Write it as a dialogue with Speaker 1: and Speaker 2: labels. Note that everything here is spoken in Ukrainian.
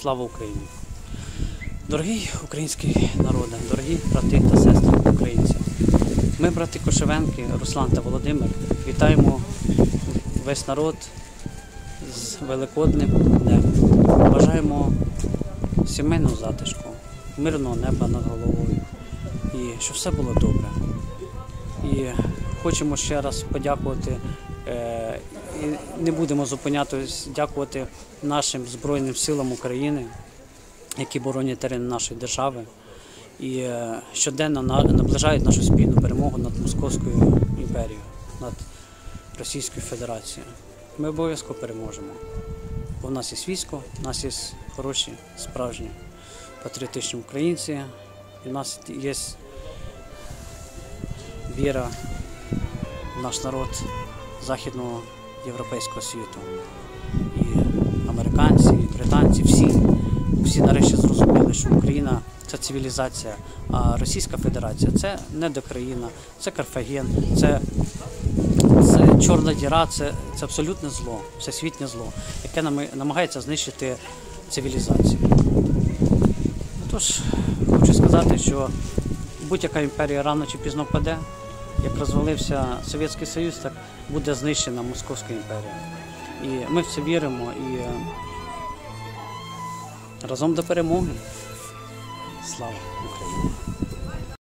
Speaker 1: Слава Україні! Дорогий український народе, дорогі брати та сестри українці, ми, брати Кошевенки, Руслан та Володимир, вітаємо весь народ з Великодним днем. Бажаємо сімейного затишку, мирного неба над головою і щоб все було добре. І хочемо ще раз подякувати. І не будемо зупинятись, дякувати нашим Збройним силам України, які боронять терен нашої держави і е, щоденно наближають нашу спільну перемогу над Московською імперією, над Російською Федерацією. Ми обов'язково переможемо. Бо в нас є військо, в нас є хороші, справжні патріотичні українці, і в нас є віра в наш народ західного європейського світу. І американці, і британці, всі, всі нарешті зрозуміли, що Україна це цивілізація, а Російська Федерація це не до країна, це Карфаген, це, це чорна діра, це, це абсолютне зло, всесвітнє зло, яке намагається знищити цивілізацію. Тож хочу сказати, що будь-яка імперія рано чи пізно паде. Як розвалився Совєтський Союз, так буде знищена Московська імперія. І ми в це віримо і е, разом до перемоги. Слава Україні!